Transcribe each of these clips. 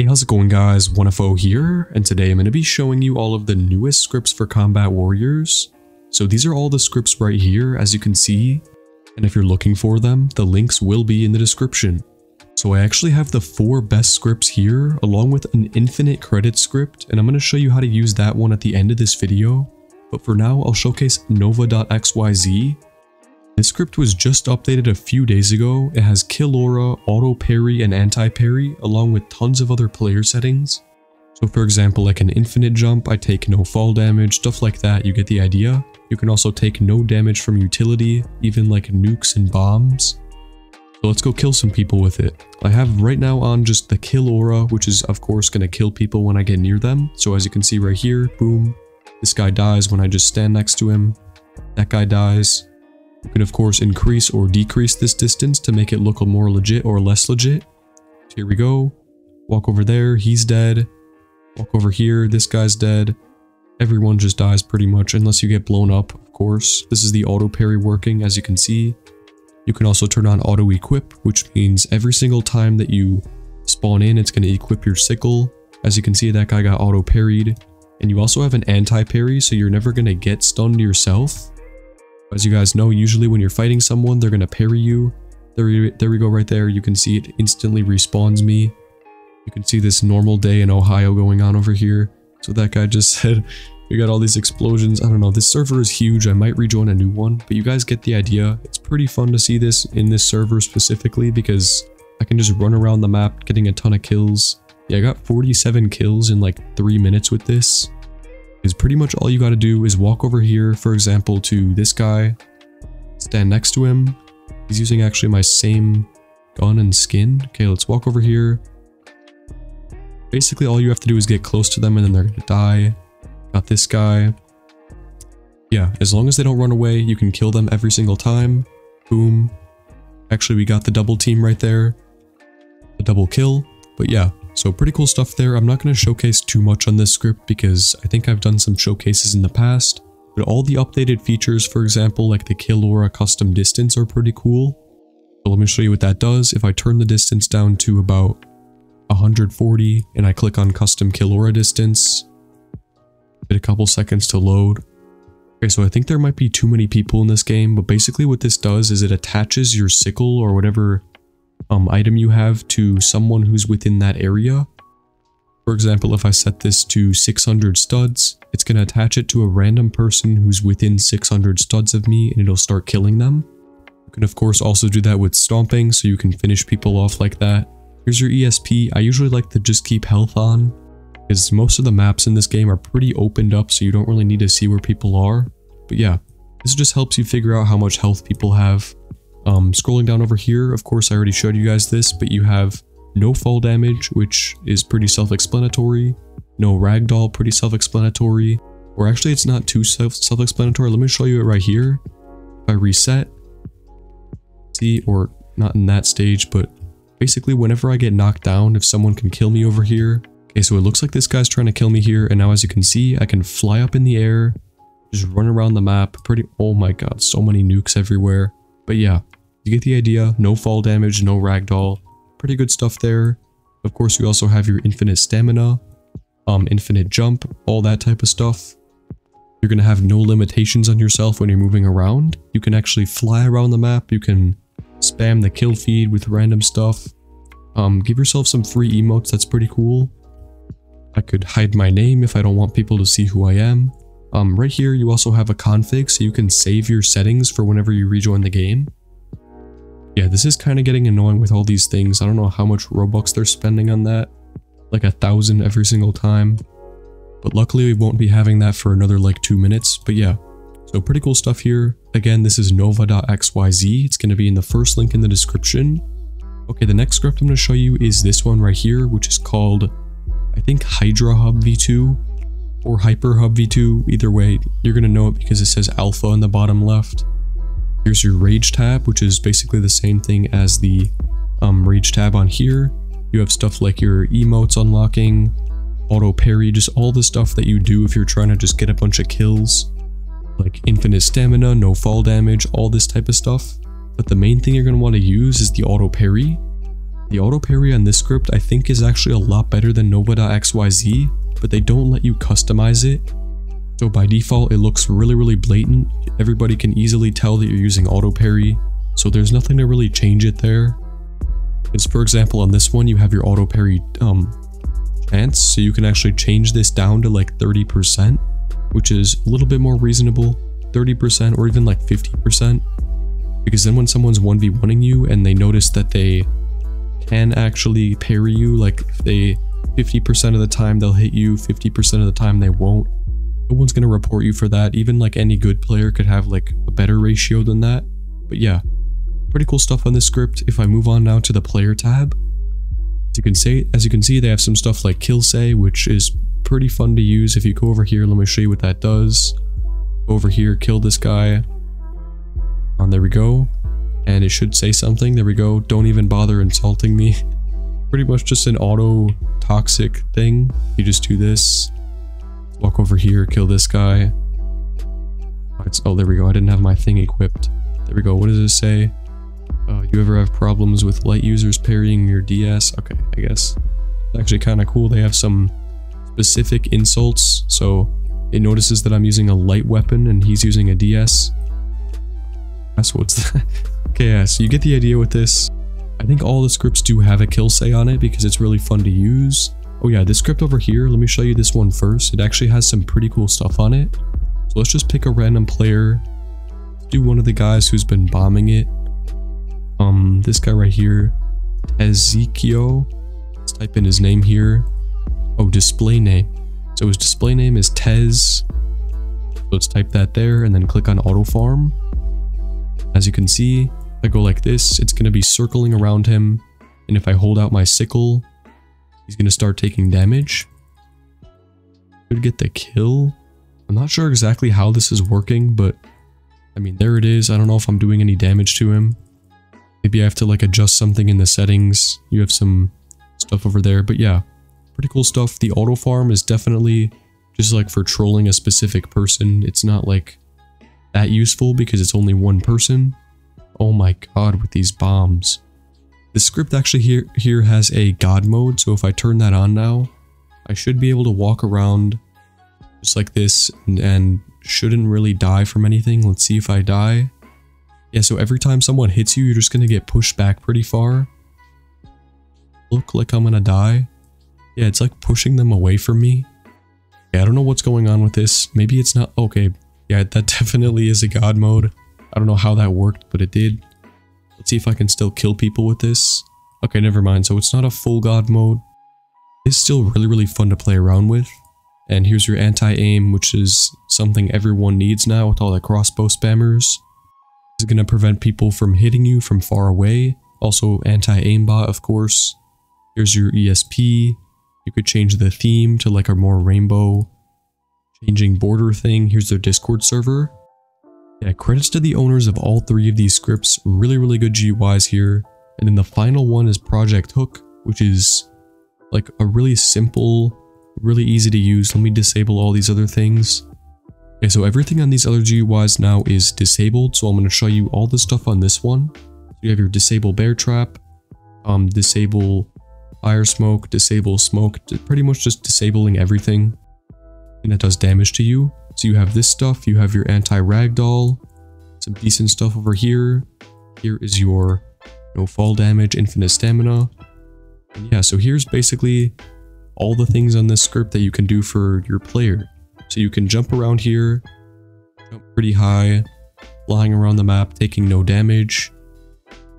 Hey, how's it going guys? 1F0 here, and today I'm going to be showing you all of the newest scripts for Combat Warriors. So these are all the scripts right here, as you can see, and if you're looking for them, the links will be in the description. So I actually have the four best scripts here, along with an infinite credit script, and I'm going to show you how to use that one at the end of this video. But for now, I'll showcase Nova.xyz, this script was just updated a few days ago. It has kill aura, auto parry, and anti-parry, along with tons of other player settings. So for example, like an infinite jump, I take no fall damage, stuff like that, you get the idea. You can also take no damage from utility, even like nukes and bombs. So let's go kill some people with it. I have right now on just the kill aura, which is of course going to kill people when I get near them. So as you can see right here, boom, this guy dies when I just stand next to him. That guy dies. You can of course increase or decrease this distance to make it look more legit or less legit. So here we go. Walk over there, he's dead. Walk over here, this guy's dead. Everyone just dies pretty much unless you get blown up, of course. This is the auto parry working as you can see. You can also turn on auto equip, which means every single time that you spawn in, it's going to equip your sickle. As you can see, that guy got auto parried. And you also have an anti-parry, so you're never going to get stunned yourself. As you guys know, usually when you're fighting someone, they're going to parry you. There, there we go right there. You can see it instantly respawns me. You can see this normal day in Ohio going on over here. So that guy just said, we got all these explosions. I don't know, this server is huge. I might rejoin a new one, but you guys get the idea. It's pretty fun to see this in this server specifically because I can just run around the map getting a ton of kills. Yeah, I got 47 kills in like 3 minutes with this is pretty much all you got to do is walk over here, for example, to this guy, stand next to him. He's using actually my same gun and skin. Okay, let's walk over here. Basically, all you have to do is get close to them and then they're going to die. Got this guy. Yeah, as long as they don't run away, you can kill them every single time. Boom. Actually, we got the double team right there. The double kill. But yeah, so pretty cool stuff there. I'm not going to showcase too much on this script because I think I've done some showcases in the past. But all the updated features, for example, like the kill aura custom distance are pretty cool. So let me show you what that does. If I turn the distance down to about 140 and I click on custom kill aura distance, get a couple seconds to load. Okay, so I think there might be too many people in this game, but basically what this does is it attaches your sickle or whatever um, item you have to someone who's within that area. For example, if I set this to 600 studs, it's going to attach it to a random person who's within 600 studs of me and it'll start killing them. You can of course also do that with stomping so you can finish people off like that. Here's your ESP. I usually like to just keep health on because most of the maps in this game are pretty opened up so you don't really need to see where people are. But yeah, this just helps you figure out how much health people have um, scrolling down over here, of course I already showed you guys this, but you have no fall damage, which is pretty self-explanatory. No ragdoll, pretty self-explanatory. Or actually it's not too self-explanatory. Let me show you it right here. If I reset, see, or not in that stage, but basically whenever I get knocked down, if someone can kill me over here. Okay, so it looks like this guy's trying to kill me here, and now as you can see, I can fly up in the air, just run around the map, pretty- oh my god, so many nukes everywhere. But yeah, you get the idea, no fall damage, no ragdoll, pretty good stuff there. Of course, you also have your infinite stamina, um, infinite jump, all that type of stuff. You're going to have no limitations on yourself when you're moving around. You can actually fly around the map, you can spam the kill feed with random stuff. Um, give yourself some free emotes, that's pretty cool. I could hide my name if I don't want people to see who I am. Um, right here, you also have a config, so you can save your settings for whenever you rejoin the game. Yeah, this is kind of getting annoying with all these things. I don't know how much Robux they're spending on that. Like a thousand every single time. But luckily, we won't be having that for another like two minutes. But yeah, so pretty cool stuff here. Again, this is nova.xyz. It's going to be in the first link in the description. Okay, the next script I'm going to show you is this one right here, which is called, I think, Hydra Hub v2 or Hyper Hub v2. Either way, you're going to know it because it says alpha in the bottom left. Here's your Rage tab, which is basically the same thing as the um, Rage tab on here. You have stuff like your emotes unlocking, auto parry, just all the stuff that you do if you're trying to just get a bunch of kills. Like infinite stamina, no fall damage, all this type of stuff. But the main thing you're going to want to use is the auto parry. The auto parry on this script I think is actually a lot better than Nova.xyz, but they don't let you customize it. So by default, it looks really, really blatant. Everybody can easily tell that you're using auto parry, so there's nothing to really change it there. Because for example, on this one, you have your auto parry um, chance, so you can actually change this down to like 30%, which is a little bit more reasonable, 30% or even like 50%. Because then when someone's 1v1ing you and they notice that they can actually parry you. Like they 50% of the time they'll hit you, 50% of the time they won't. No one's going to report you for that. Even like any good player could have like a better ratio than that. But yeah, pretty cool stuff on this script. If I move on now to the player tab, as you can see, as you can see, they have some stuff like kill say, which is pretty fun to use. If you go over here, let me show you what that does. Over here, kill this guy. And there we go and it should say something. There we go. Don't even bother insulting me. Pretty much just an auto toxic thing. You just do this. Walk over here, kill this guy. Oh, there we go. I didn't have my thing equipped. There we go. What does it say? Uh, you ever have problems with light users parrying your DS? Okay, I guess. It's actually kind of cool. They have some specific insults. So it notices that I'm using a light weapon and he's using a DS. That's what's that? Okay, yeah, so you get the idea with this. I think all the scripts do have a kill say on it because it's really fun to use. Oh yeah, this script over here, let me show you this one first. It actually has some pretty cool stuff on it. So let's just pick a random player. do one of the guys who's been bombing it. Um, this guy right here, Ezekiel. Let's type in his name here. Oh, display name. So his display name is Tez. Let's type that there and then click on auto farm. As you can see, I go like this, it's going to be circling around him. And if I hold out my sickle, he's going to start taking damage. Could get the kill. I'm not sure exactly how this is working, but I mean, there it is. I don't know if I'm doing any damage to him. Maybe I have to like adjust something in the settings. You have some stuff over there, but yeah, pretty cool stuff. The auto farm is definitely just like for trolling a specific person. It's not like that useful because it's only one person. Oh my god, with these bombs. The script actually here, here has a god mode, so if I turn that on now, I should be able to walk around just like this and, and shouldn't really die from anything. Let's see if I die. Yeah, so every time someone hits you, you're just going to get pushed back pretty far. Look like I'm going to die. Yeah, it's like pushing them away from me. Yeah, I don't know what's going on with this. Maybe it's not... Okay, yeah, that definitely is a god mode. I don't know how that worked, but it did. Let's see if I can still kill people with this. Okay, never mind. So it's not a full god mode. It's still really, really fun to play around with. And here's your anti-aim, which is something everyone needs now with all the crossbow spammers. This is going to prevent people from hitting you from far away. Also anti-aimbot, of course. Here's your ESP. You could change the theme to like a more rainbow changing border thing. Here's their Discord server. Yeah, credits to the owners of all three of these scripts. Really, really good GUIs here. And then the final one is Project Hook, which is like a really simple, really easy to use. Let me disable all these other things. Okay, so everything on these other GUIs now is disabled. So I'm going to show you all the stuff on this one. You have your disable bear trap, um, disable fire smoke, disable smoke, pretty much just disabling everything and that does damage to you. So you have this stuff, you have your anti-ragdoll, some decent stuff over here. Here is your no fall damage, infinite stamina. And yeah, so here's basically all the things on this script that you can do for your player. So you can jump around here, jump pretty high, flying around the map, taking no damage.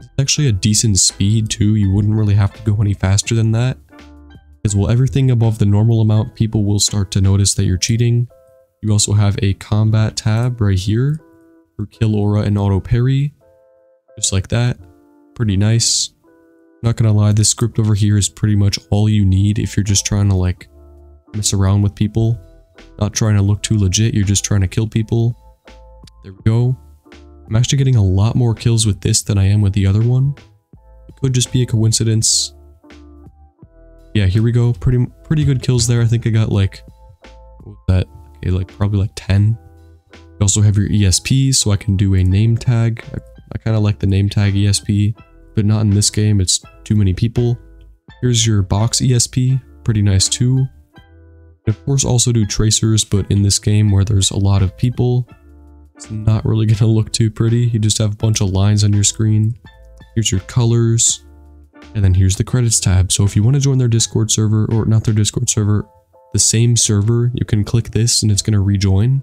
It's actually a decent speed too, you wouldn't really have to go any faster than that. Because well, everything above the normal amount, people will start to notice that you're cheating. You also have a combat tab right here for kill aura and auto parry. Just like that. Pretty nice. Not gonna lie, this script over here is pretty much all you need if you're just trying to like mess around with people. Not trying to look too legit, you're just trying to kill people. There we go. I'm actually getting a lot more kills with this than I am with the other one. It could just be a coincidence yeah, here we go. Pretty pretty good kills there. I think I got like, that? Like probably like 10. You also have your ESP, so I can do a name tag. I, I kind of like the name tag ESP. but not in this game. It's too many people. Here's your box ESP, pretty nice too. And of course also do tracers, but in this game where there's a lot of people, it's not really gonna look too pretty. You just have a bunch of lines on your screen. Here's your colors. And then here's the credits tab. So if you want to join their Discord server, or not their Discord server, the same server, you can click this and it's going to rejoin.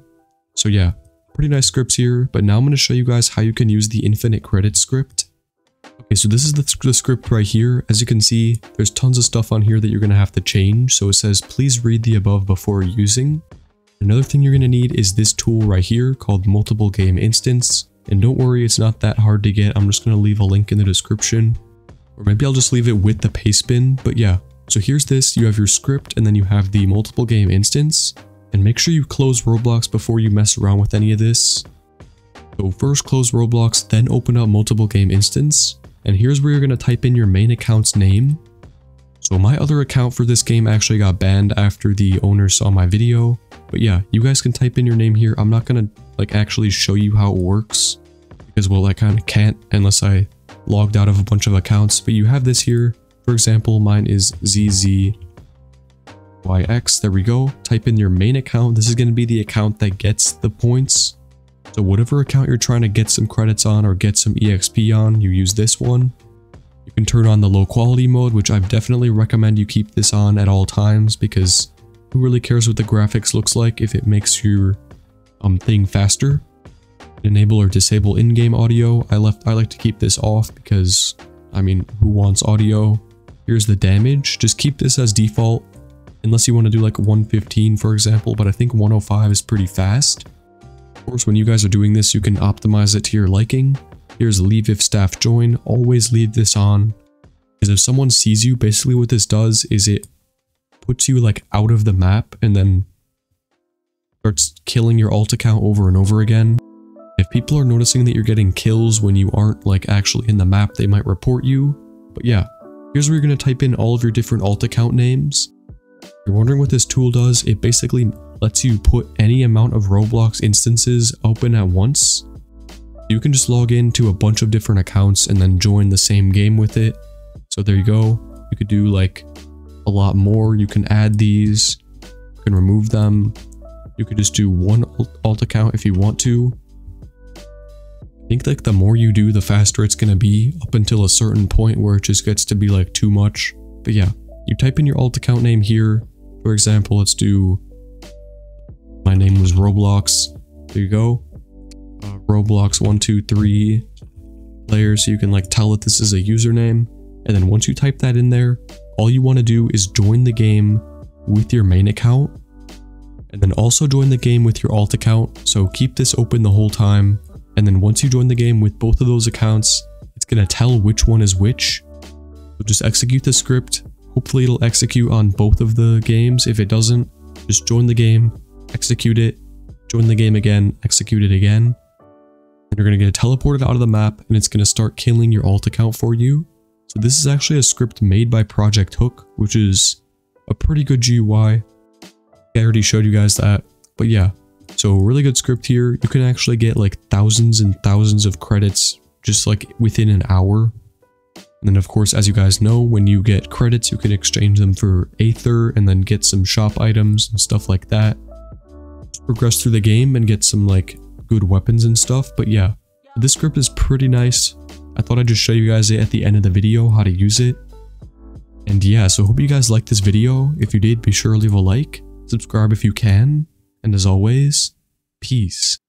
So yeah, pretty nice scripts here. But now I'm going to show you guys how you can use the infinite credit script. Okay, so this is the, the script right here. As you can see, there's tons of stuff on here that you're going to have to change. So it says, please read the above before using. Another thing you're going to need is this tool right here called multiple game instance. And don't worry, it's not that hard to get. I'm just going to leave a link in the description. Or maybe I'll just leave it with the paste bin. But yeah, so here's this. You have your script and then you have the multiple game instance. And make sure you close Roblox before you mess around with any of this. So first close Roblox, then open up multiple game instance. And here's where you're going to type in your main account's name. So my other account for this game actually got banned after the owner saw my video. But yeah, you guys can type in your name here. I'm not going to like actually show you how it works because well I kind of can't unless I logged out of a bunch of accounts, but you have this here. For example, mine is ZZYX. There we go. Type in your main account. This is going to be the account that gets the points. So whatever account you're trying to get some credits on or get some EXP on, you use this one. You can turn on the low quality mode, which I definitely recommend you keep this on at all times because who really cares what the graphics looks like if it makes your um, thing faster enable or disable in-game audio. I left I like to keep this off because I mean who wants audio? Here's the damage. Just keep this as default unless you want to do like 115 for example, but I think 105 is pretty fast. Of course, when you guys are doing this, you can optimize it to your liking. Here's leave if staff join. Always leave this on. Because if someone sees you, basically what this does is it puts you like out of the map and then starts killing your alt account over and over again. If people are noticing that you're getting kills when you aren't like actually in the map, they might report you. But yeah, here's where you're going to type in all of your different alt account names. If you're wondering what this tool does, it basically lets you put any amount of Roblox instances open at once. You can just log into a bunch of different accounts and then join the same game with it. So there you go. You could do like a lot more. You can add these, you can remove them. You could just do one alt account if you want to think like the more you do, the faster it's gonna be up until a certain point where it just gets to be like too much. But yeah, you type in your alt account name here. For example, let's do, my name was Roblox. There you go. Uh, Roblox 123 player so you can like tell that this is a username. And then once you type that in there, all you want to do is join the game with your main account and then also join the game with your alt account. So keep this open the whole time and then once you join the game with both of those accounts, it's going to tell which one is which. So just execute the script. Hopefully it'll execute on both of the games. If it doesn't, just join the game, execute it, join the game again, execute it again. And you're going to get teleported out of the map and it's going to start killing your alt account for you. So this is actually a script made by Project Hook, which is a pretty good GUI. I already showed you guys that. But yeah, so really good script here. You can actually get like thousands and thousands of credits just like within an hour. And then of course, as you guys know, when you get credits, you can exchange them for Aether and then get some shop items and stuff like that. Just progress through the game and get some like good weapons and stuff. But yeah, this script is pretty nice. I thought I'd just show you guys it at the end of the video, how to use it. And yeah, so hope you guys liked this video. If you did, be sure to leave a like, subscribe if you can, and as always, peace.